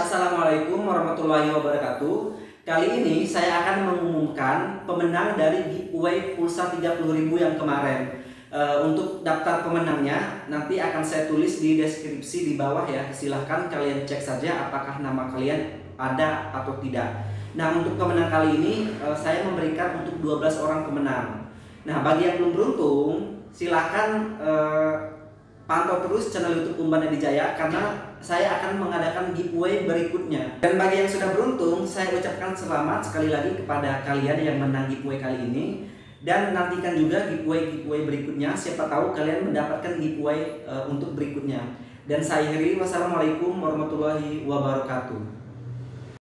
Assalamualaikum warahmatullahi wabarakatuh. Kali ini saya akan mengumumkan pemenang dari giveaway pulsa 30.000 yang kemarin. Uh, untuk daftar pemenangnya nanti akan saya tulis di deskripsi di bawah ya. Silahkan kalian cek saja apakah nama kalian ada atau tidak. Nah untuk pemenang kali ini uh, saya memberikan untuk 12 orang pemenang. Nah bagi yang belum beruntung silahkan uh, pantau terus channel YouTube Umban Jaya karena saya akan mengadakan giveaway berikutnya. Dan bagi yang sudah beruntung, saya ucapkan selamat sekali lagi kepada kalian yang menang giveaway kali ini. Dan nantikan juga giveaway-giveaway berikutnya. Siapa tahu kalian mendapatkan giveaway uh, untuk berikutnya. Dan saya akhiri wassalamualaikum warahmatullahi wabarakatuh.